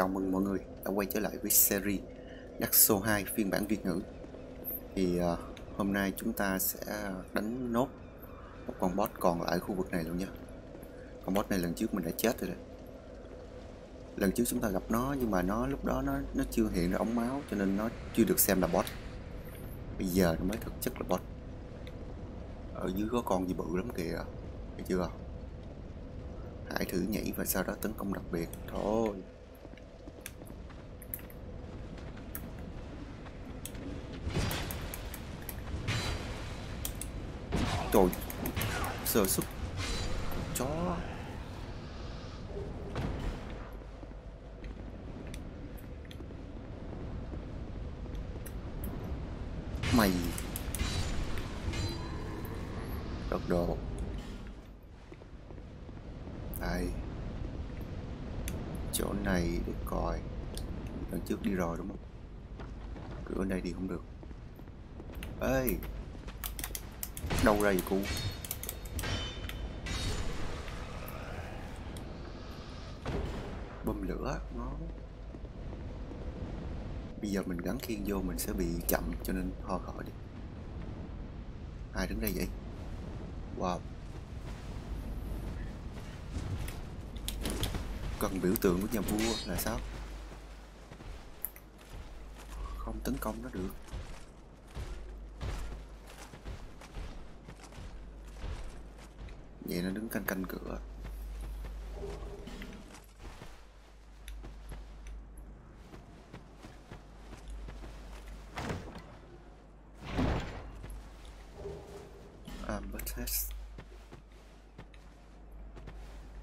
Chào mừng mọi người đã quay trở lại với series Dark Souls 2 phiên bản Việt ngữ. Thì uh, hôm nay chúng ta sẽ đánh nốt một con boss còn lại ở khu vực này luôn nhé. Con boss này lần trước mình đã chết rồi đấy Lần trước chúng ta gặp nó nhưng mà nó lúc đó nó nó chưa hiện ra ống máu cho nên nó chưa được xem là boss. Bây giờ nó mới thực chất là boss. Ở dưới có con gì bự lắm kìa Thấy chưa? Hãy thử nhảy và sau đó tấn công đặc biệt. Thôi. Trời Sơ sức Chó. Mày. Đợt đồ. Đây. Chỗ này để coi. Lần trước đi rồi đúng không? Cửa này đi không được. Ê đâu ra vậy cu bơm lửa, nó. Bây giờ mình gắn khiên vô mình sẽ bị chậm, cho nên ho khỏi đi. Ai đứng đây vậy? Wow. Cần biểu tượng của nhà vua là sao? Không tấn công nó được. Vậy nó đứng canh canh cửa. À, Ambertest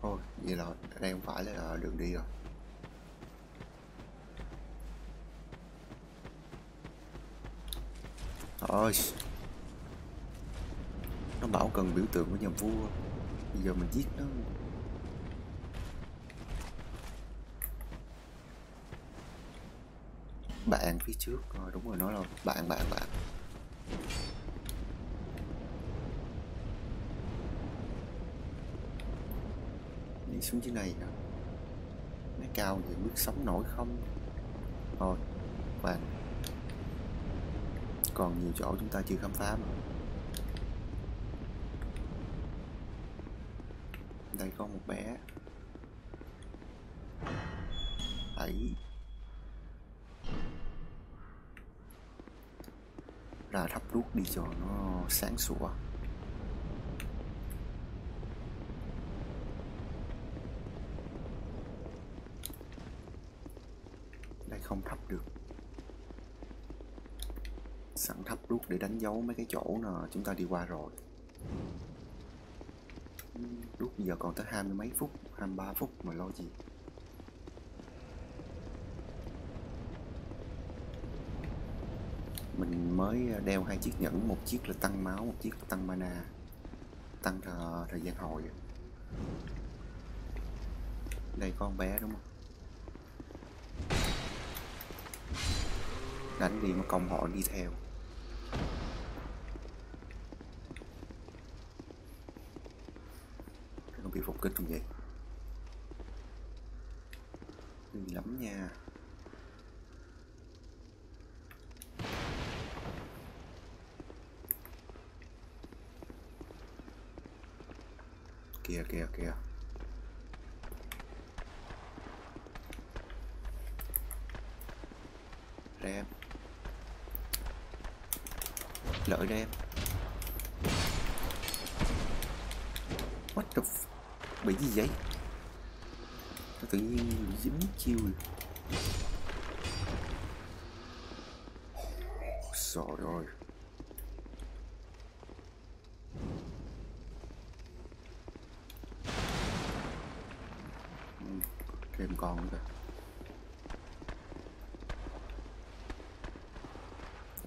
Ôi, vậy là đây không phải là đường đi rồi. Ôi. Nó bảo cần biểu tượng của nhà vua. Bây giờ mình giết nó. Bạn phía trước rồi đúng rồi, nó là bạn bạn bạn. Đi xuống dưới này nè Nó cao vậy biết sống nổi không? Thôi, bạn. Còn nhiều chỗ chúng ta chưa khám phá mà. Đây có một bé. Ấy ra thắp đuốc đi cho nó sáng sủa. Đây không thắp được. Sẵn thắp đuốc để đánh dấu mấy cái chỗ nào chúng ta đi qua rồi lúc giờ còn tới hai mươi mấy phút 23 phút mà lo gì? Mình mới à, đeo hai chiếc nhẫn một chiếc là tăng máu một chiếc là tăng mana tăng thời, thời gian hồi. Đây con bé đúng không? Đánh đi mà công họ đi theo. Bị vậy Nguy lắm nha. Kìa kìa kìa. Rem lợi rem what the f bị gì vậy? Nó tự nhiên dính chiêu sợ rồi. Ừ, thêm con nữa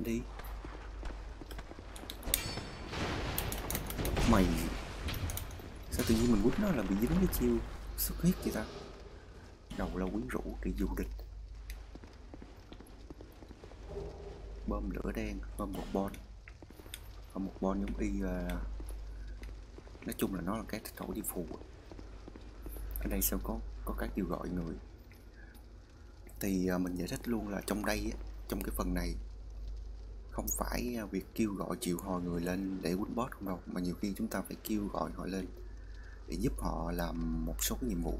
đi. Mày tự nhiên mình quýnh nó là bị dính cái chiêu xuất huyết vậy ta. Đầu là quyến rũ để du địch. Bơm lửa đen, bơm một bon. Bơm một bon giống y nói chung là nó là cái thổ đi phù. Ở đây sao có có cái kêu gọi người? Thì à, mình giải thích luôn là trong đây trong cái phần này, không phải à, việc kêu gọi triệu hồi người lên để quýnh boss không đâu, mà nhiều khi chúng ta phải kêu gọi họ lên để giúp họ làm một số cái nhiệm vụ.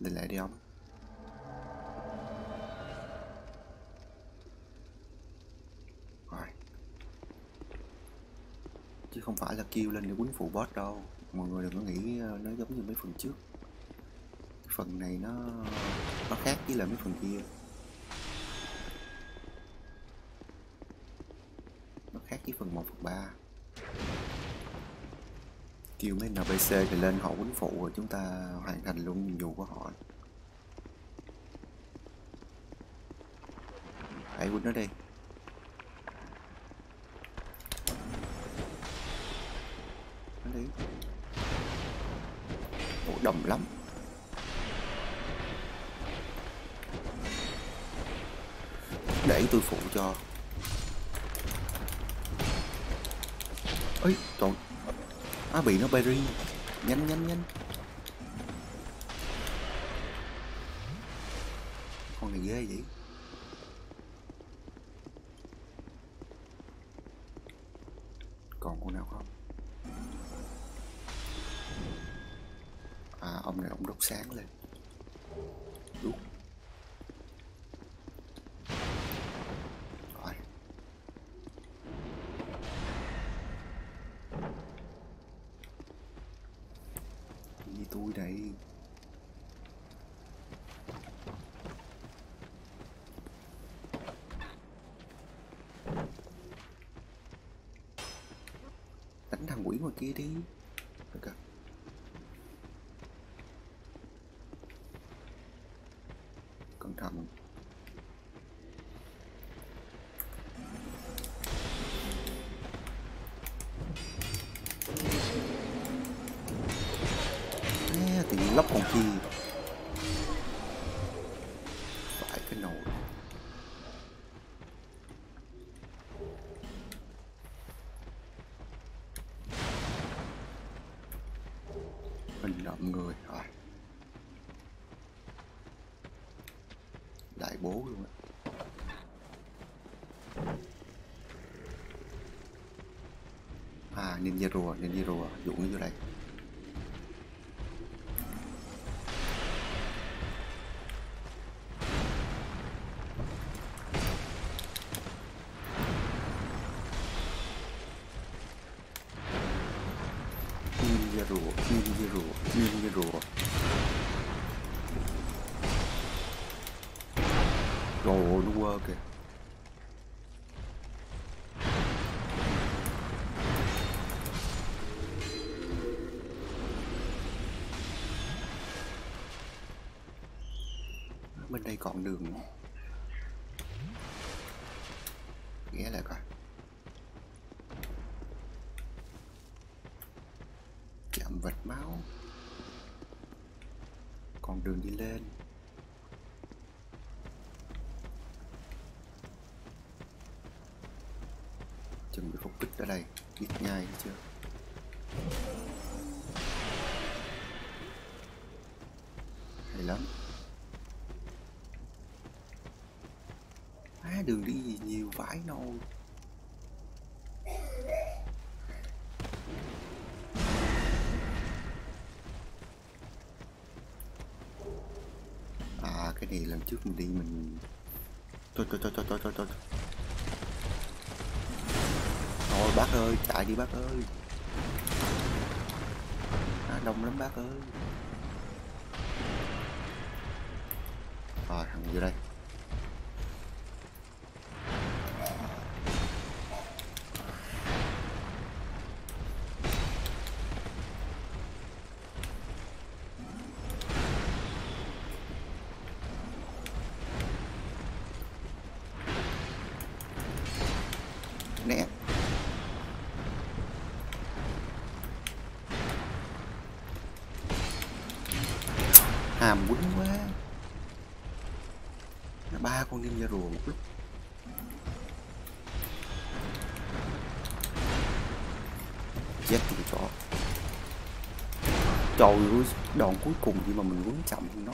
Lên lại đi ông. Rồi. Chứ không phải là kêu lên để quýnh phụ boss đâu. Mọi người đừng có nghĩ ờ, nó giống như mấy phần trước. Phần này nó nó khác với lại mấy phần kia nó khác với phần 1 phần 3 kêu mấy NPC thì lên họ quýnh phụ rồi chúng ta hoàn thành luôn nhiệm vụ của họ. Hãy quýnh nó đi. Nó đi. Ủa, đồng lắm. Để tôi phụ cho. Ấy trời á à, bị nó berry. Nhanh nhanh nhanh. Con này ghê vậy. Còn con nào không? À ông này ông đốt sáng lên. đi. Okay. cẩn thận. À, thì lóc còn kia. Mình động người, rồi. Đại bố luôn á. À ninja rùa ninja rùa dụ nó vô đây. Còn đường nữa ghé lại coi. Chạm vật máu. Còn đường đi lên. Chuẩn bị phục kích ở đây biết nhai chưa? Hay lắm. Đường đi gì nhiều vãi nồi. À cái này lần trước mình đi mình thôi thôi thôi thôi thôi thôi thôi. Thôi bác ơi chạy đi bác ơi. À, đông lắm bác ơi. Rồi thằng vô đây. Chết thì chó. Trời ơi, đòn cuối cùng nhưng mà mình quấn chậm nó.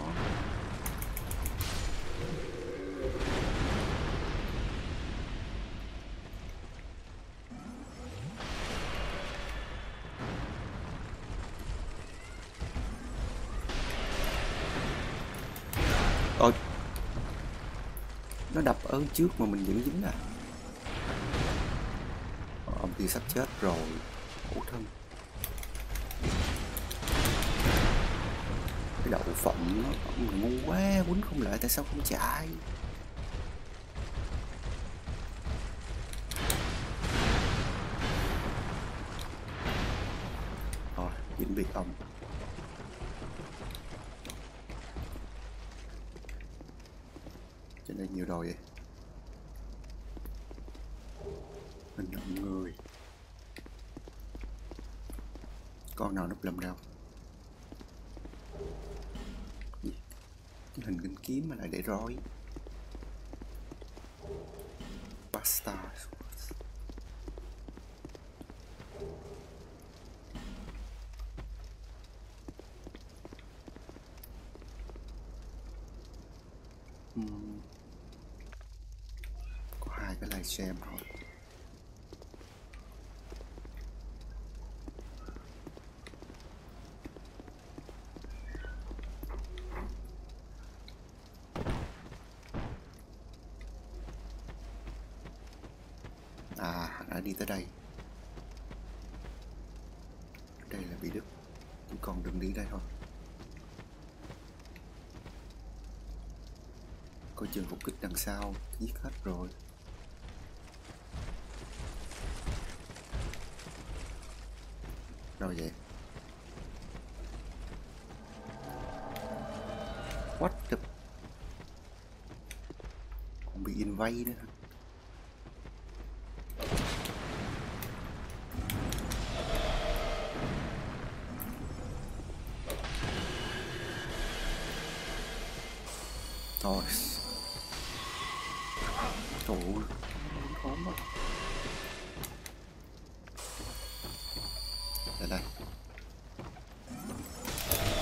Ôi. Nó đập ở trước mà mình vẫn dính à. Ờ, ông thì sắp chết rồi. Khổ thân Cái đậu phộng nó ngu quá, quýnh không lại, tại sao không chạy Rồi dính việc ông trên đây nhiều đồ vậy hình động người con nào núp lầm đâu gì cái hình kinh kiếm mà lại để rối pasta Ừm có cho em livestream à đã đi tới đây. Đây là bị đứt chỉ còn đường đi đây thôi. Coi chừng phục kích đằng sau, giết hết rồi. Đâu vậy? What the còn bị invade nữa.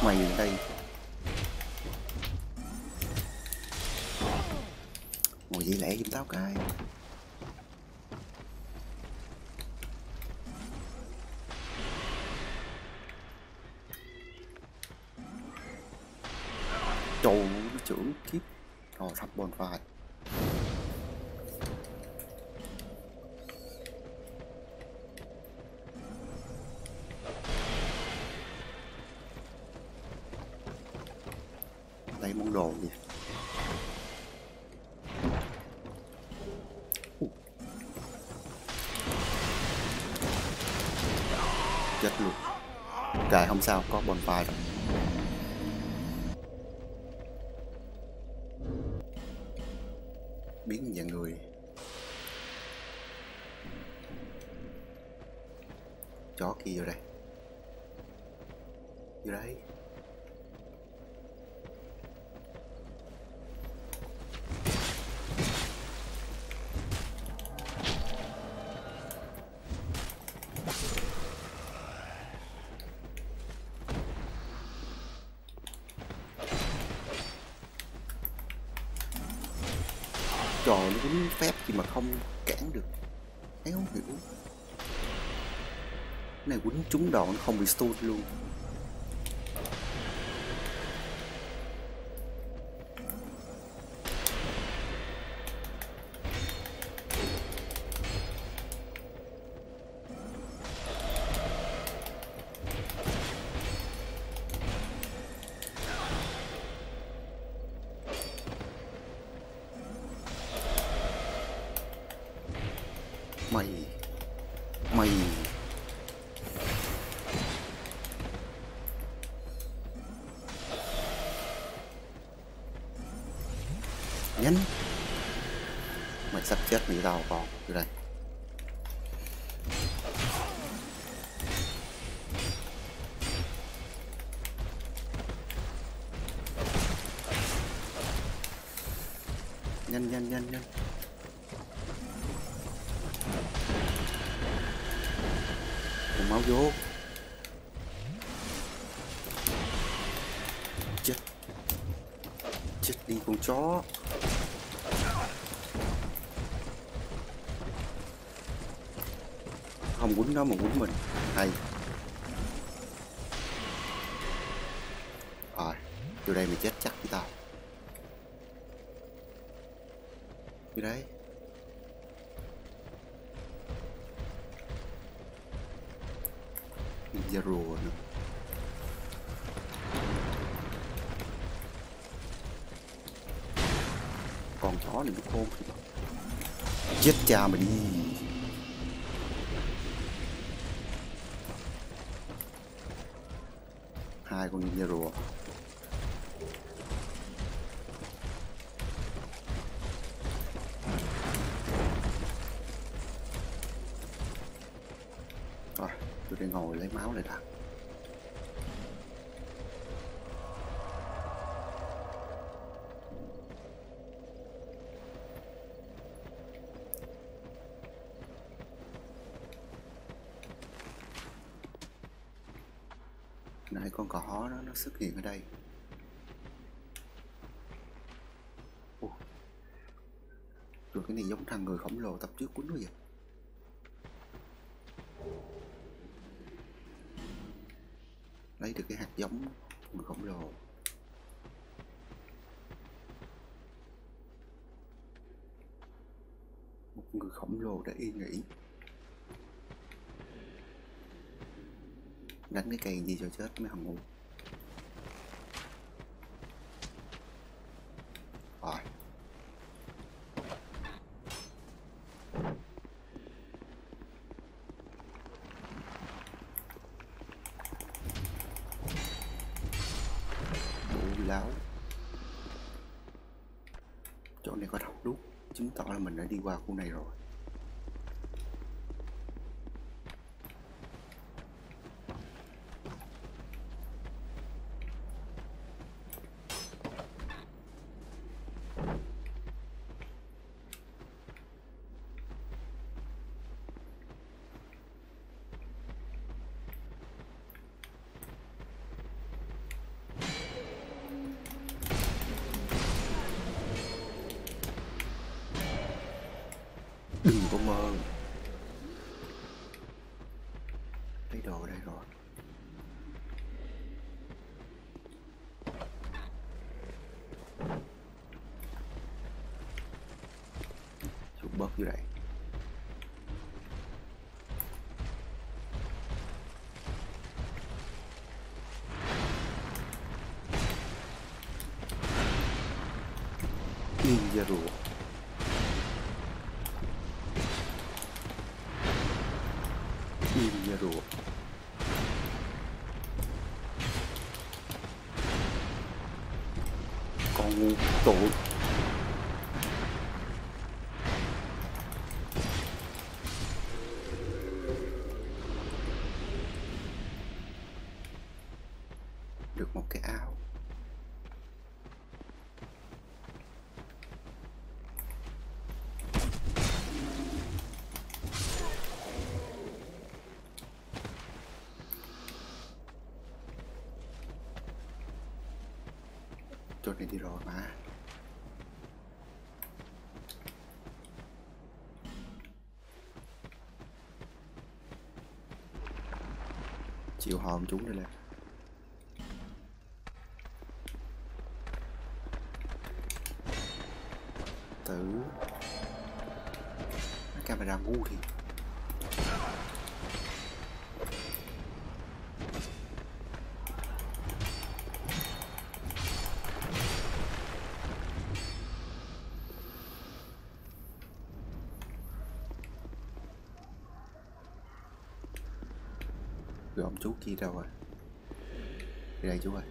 Mày ở đây. Ngồi dĩ lẹ giùm tao cái. Trời ơi, nó trưởng kiếp. Rồi sắp bonfire Lấy hôm sau có bonfire rồi. Trời nó quýnh phép gì mà không cản được. Thấy không? Hiểu. Cái này quýnh trúng đòn nó không bị stun luôn. Máu vô chết. Chết đi con chó. Không quýnh nó mà quýnh mình. Hay. Rồi, vô đây mày chết chắc với tao. Như đấy chết cha mày đi hai con ninja rùa rồi tôi đi ngồi lấy máu lại đã nãy con cỏ hó đó nó xuất hiện ở đây. Rồi cái này giống thằng người khổng lồ tập trước quýnh nó vậy? Lấy được cái hạt giống người khổng lồ. Một người khổng lồ đã yên nghỉ. Đánh cái cây gì cho chết, mấy thằng ngu. Rồi. Đủ láo. Chỗ này có thọc đúc chứng tỏ là mình đã đi qua khu này rồi. Đừng có mơ. Lấy đồ đây rồi. Xuống bớt như đây. Ninja rùa. ninja rùa con ngu tội được một cái áo chốt này đi rồi mà. Chịu hòm chúng đây là chi đâu rồi? Đây chú ơi.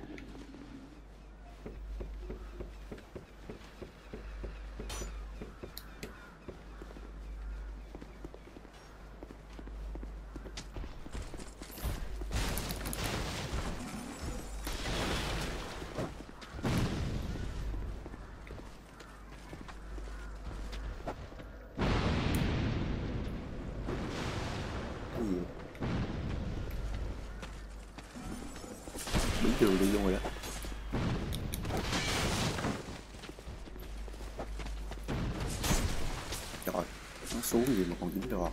條利用佢啦。Rồi, nó xuống gì mà còn dính được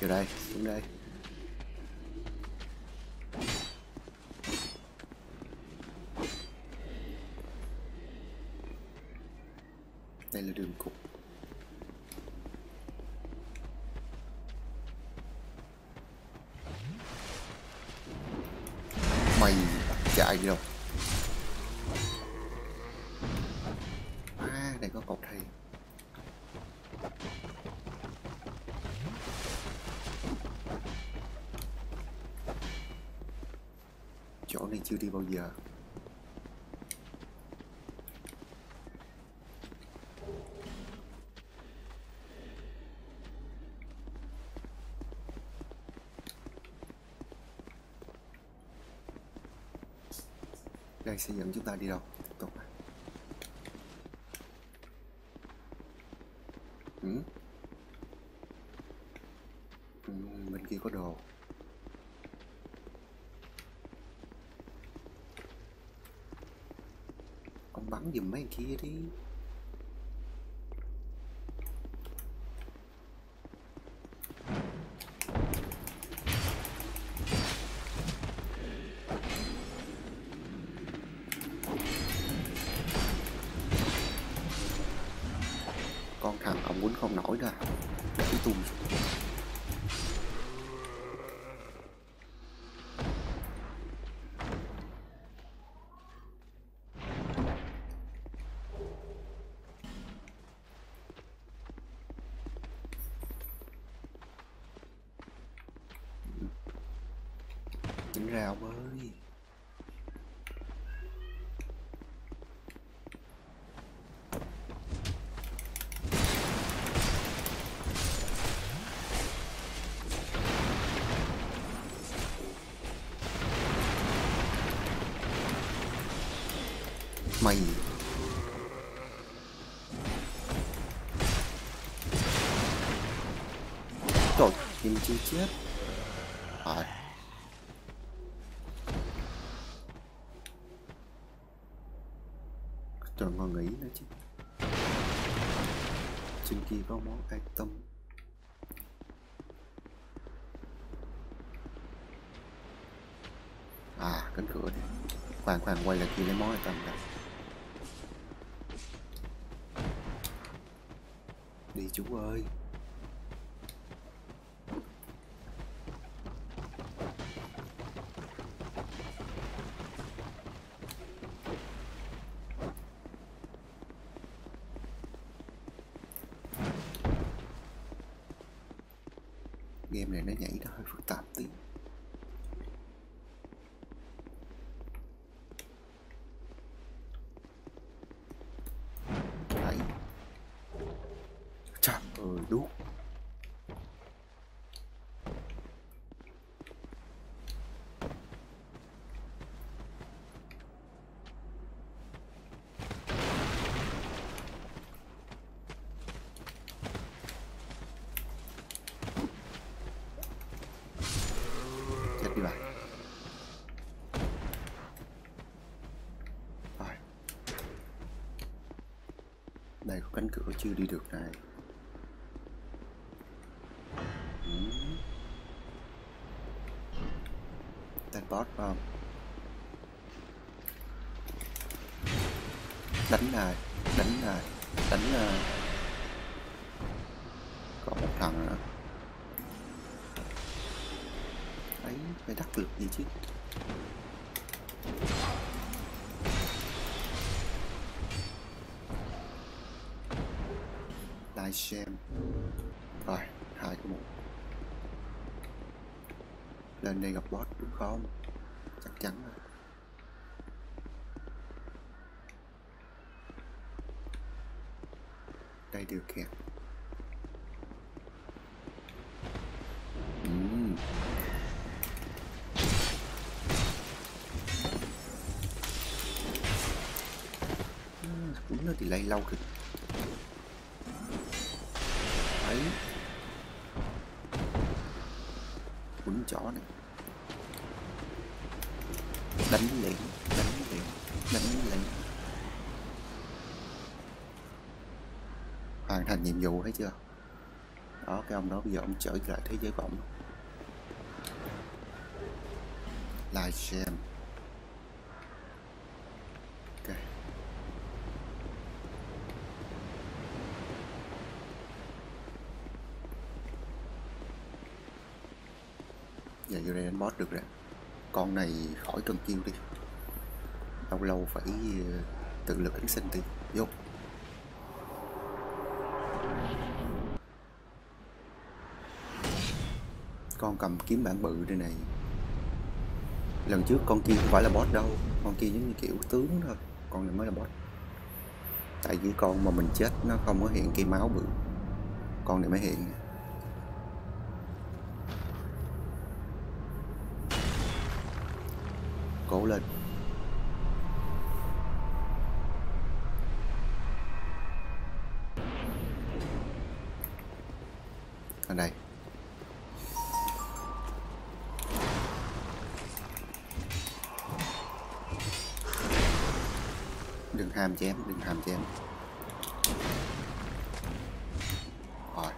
Vô đây, xuống đây Đây sẽ dẫn chúng ta đi đâu? Tiếp tục. Ừ? Ừ, bên kia có đồ Ông bắn giùm mấy kia đi Mày. Trời, nhìn chi chết. À. Trời ngon nghĩ nữa chứ. Trên kia có món item À, cánh cửa này Khoan khoan quay lại kia lấy món item ra Đi chú ơi game này nó nhảy nó hơi phức tạp tí đấy trời ơi đuốc chết đi bạn rồi đây có cánh cửa chưa đi được này. Ừ. tên boss không đánh này đánh này đánh này còn một thằng nữa ấy phải đắc lực gì chứ hai xem. Rồi, hai cái một. Lên đây gặp boss được không? Chắc chắn rồi. Đây điều kiện. Ừm. Cũng nó delay lâu kìa đấy. Quấn chó này. Đánh liền đánh liền đánh liền hoàn thành nhiệm vụ thấy chưa? Đó, cái ông đó bây giờ ông trở lại thế giới của ông. Live stream ok giờ bắt được rồi. Con này khỏi cần kêu đi. Lâu lâu phải ờ, tự lực cánh sinh tí vô. Con cầm kiếm bản bự đây này. Lần trước con kia không phải là boss đâu. Con kia giống như kiểu tướng thôi. Con này mới là boss. Tại vì con mà mình chết nó không có hiện cây máu bự. Con này mới hiện. Cố lên. Ở đây. Đừng ham chém, đừng ham chém. Rồi.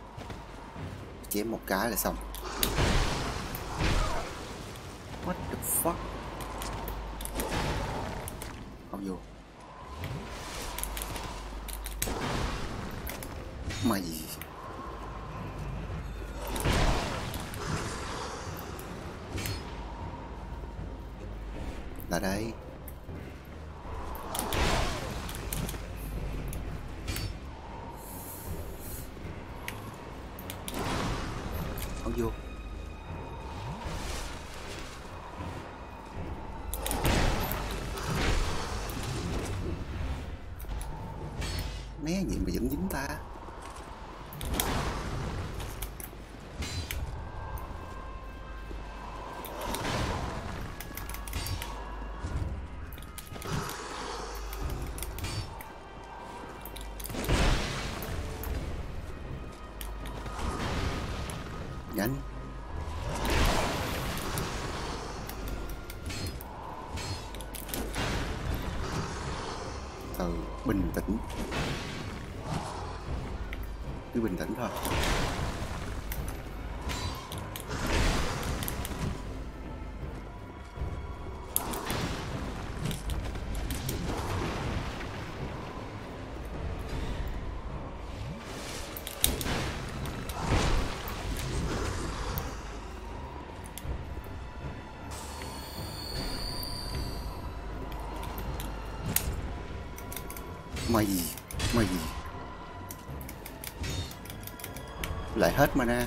Chém một cái là xong. What the fuck? Nhanh từ ờ, bình tĩnh. Cứ bình tĩnh thôi. Hết mana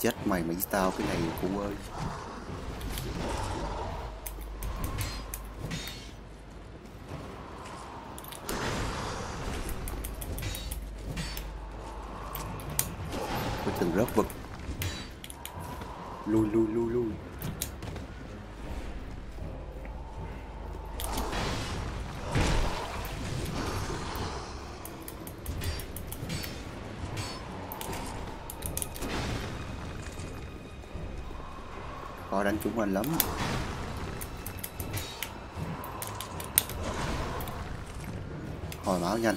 chết mày mày với tao cái này cũng ơi. Chúng mình lắm. Hồi máu nhanh.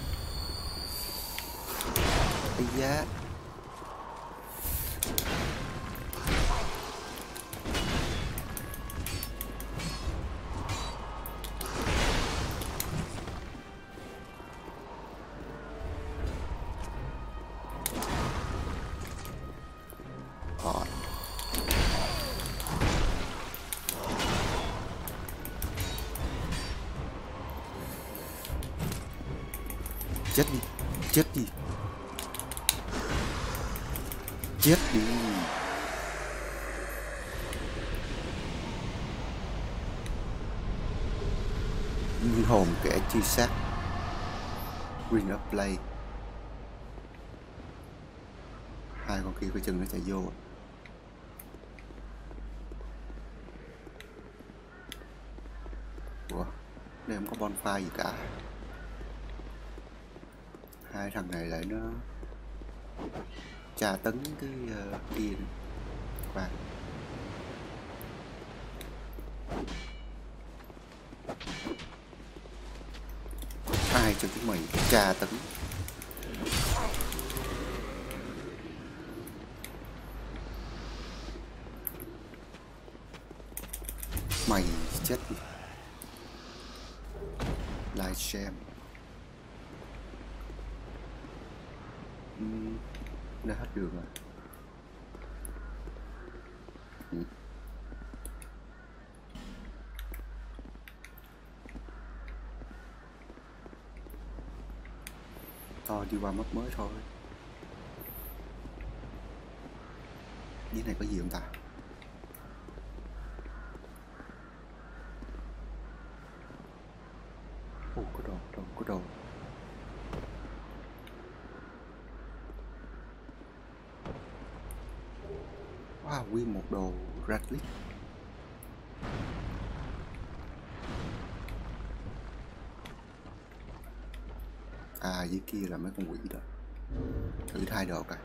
Chết đi chết đi. Chết đi. Linh hồn kẻ truy sát. Green up play. Hai con kia có chừng nó chạy vô. Ủa, đây không có bonfire gì cả hai thằng này lại nó tra tấn cái uh, kia và ai cho chúng mày tra tấn? Mày chết đi live stream uhm, đã rồi. Ừ. Thôi đi qua mất mới thôi. Cái này có gì không ta Ồ, có đồ, đồ, có đồ. Wow, nguyên một. À, dưới kia là mấy con quỷ đó. Thử thay đồ coi.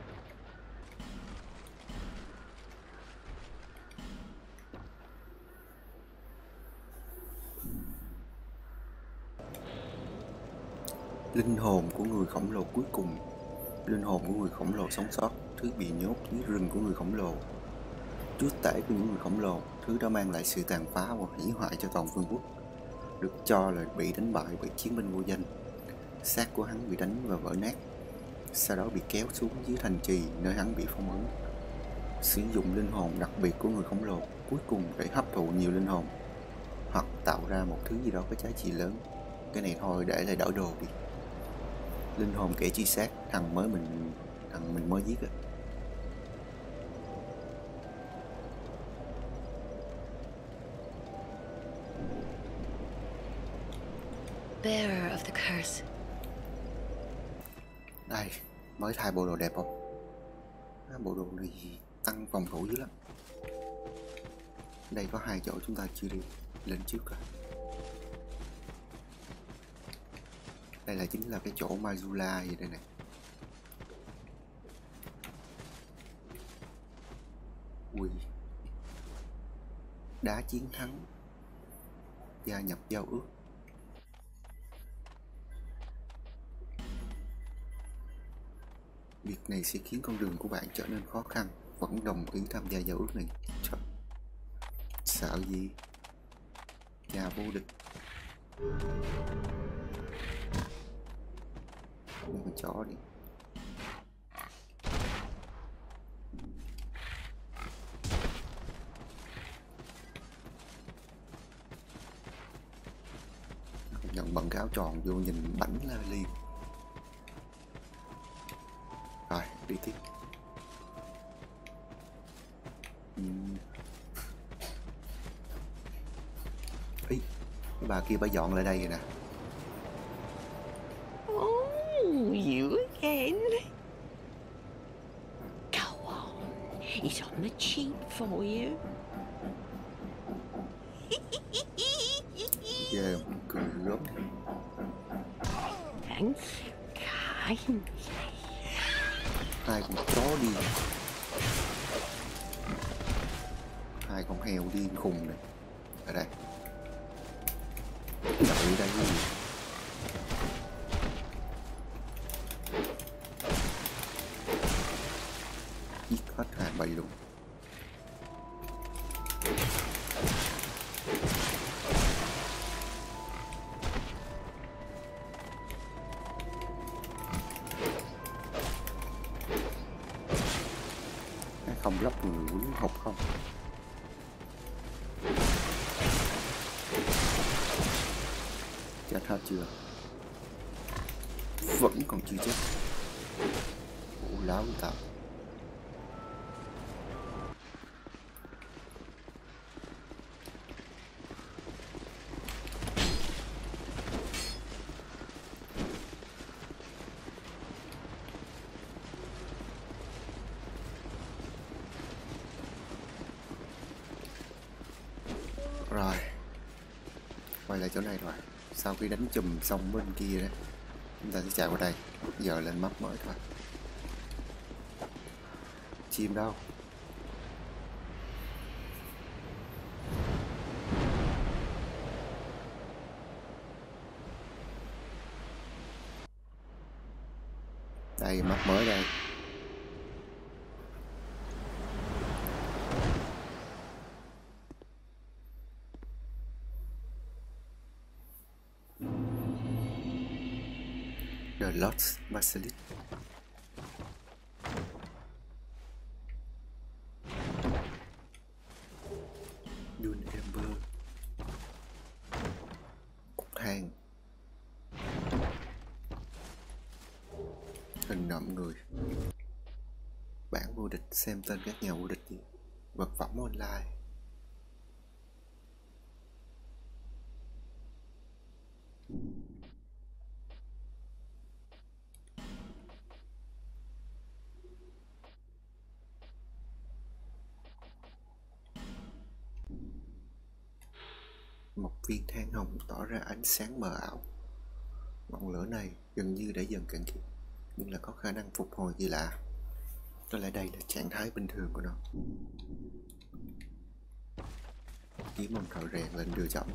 linh hồn của người khổng lồ cuối cùng linh hồn của người khổng lồ sống sót thứ bị nhốt dưới rừng của người khổng lồ chúa tể của những người khổng lồ, thứ đã mang lại sự tàn phá và hủy hoại cho toàn vương quốc, được cho là bị đánh bại bởi chiến binh vô danh. Xác của hắn bị đánh và vỡ nát, sau đó bị kéo xuống dưới thành trì nơi hắn bị phong ấn. Sử dụng linh hồn đặc biệt của người khổng lồ, cuối cùng để hấp thụ nhiều linh hồn, hoặc tạo ra một thứ gì đó có giá trị lớn. Cái này thôi để lại đỡ đồ đi. Linh hồn kẻ chi sát, thằng mới mình, thằng mình mới giết á. Bearer of the curse. đây, mới thay bộ đồ đẹp không? Bộ đồ này tăng phòng thủ dữ lắm. Đây có hai chỗ chúng ta chưa đi, lên trước rồi đây là chính là cái chỗ Mazula gì đây này. Ui. Đá chiến thắng. Gia nhập giao ước. Việc này sẽ khiến con đường của bạn trở nên khó khăn, vẫn đồng ý tham gia giao ước này. Trời. sợ gì nhà vô địch. Mua con chó đi. Nhận bận cáo tròn vô nhìn bánh la liền kia bà dọn lại đây rồi nè Oh, you again? Go on. It's on the cheap for you. Không lắp người quýnh hụt không? Chết hết chưa? Vẫn còn chưa chết. Ủ láo tao rồi quay lại chỗ này rồi sau khi đánh chùm xong bên kia đấy chúng ta sẽ chạy qua đây. Giờ lên map mới thôi. Chim đâu đây map mới đây The Lost Basilisk Dune Ember Cục hàng. Hình nộm người. Bản vô địch, xem tên các nhà vô địch gì. Vật phẩm online. Ánh sáng mờ ảo. Ngọn lửa này gần như đã dần cạn kiệt, nhưng là có khả năng phục hồi kỳ lạ. Có lẽ đây là trạng thái bình thường của nó. Kiếm ông thợ rèn lên đưa chậm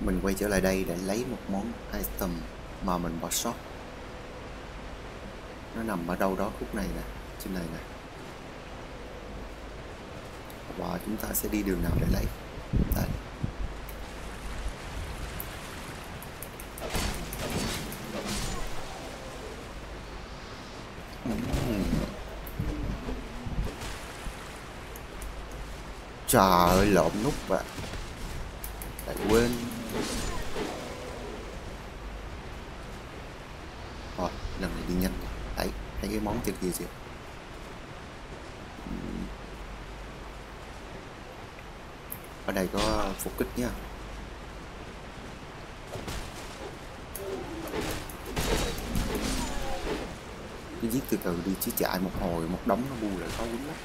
mình quay trở lại đây để lấy một món item mà mình bỏ sót nó nằm ở đâu đó khúc này nè, trên này nè. Và chúng ta sẽ đi đường nào để lấy? Đây. Trời ơi, lộn nút và Lại quên Rồi lần này đi nhanh Đấy thấy cái món thịt gì chị. Ở đây có phục kích nha. Cứ giết từ từ đi, chứ chạy một hồi, một đống nó bu lại khó quýnh lắm.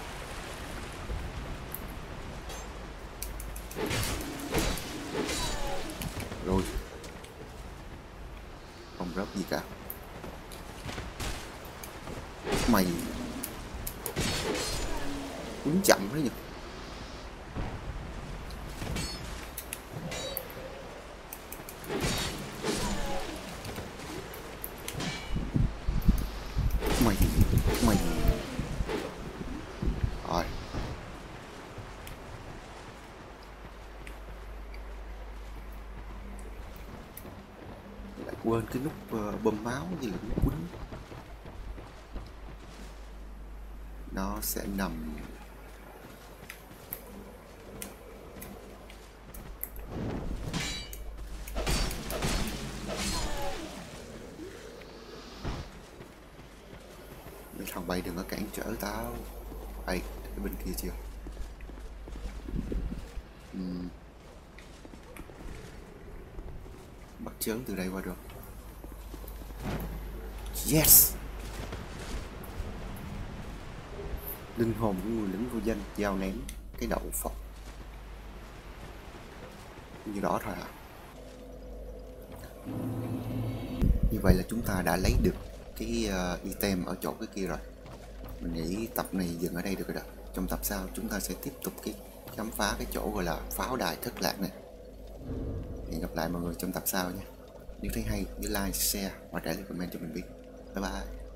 Quên cái nút uh, bơm máu gì là nút quýnh. Nó sẽ nằm mấy thằng bay đừng có cản trở tao. Bay cái bên kia chưa? Bắt chớn từ đây qua được yes. Linh hồn của người lính vô danh giao ném cái đậu phộng. Như đó thôi à như vậy là chúng ta đã lấy được cái uh, item ở chỗ cái kia rồi. Mình nghĩ tập này dừng ở đây được rồi đó. Trong tập sau chúng ta sẽ tiếp tục cái khám phá cái chỗ gọi là pháo đài thất lạc này. Hẹn gặp lại mọi người trong tập sau nha. Nếu thấy hay nhớ like share và để lại comment cho mình biết. 拜拜。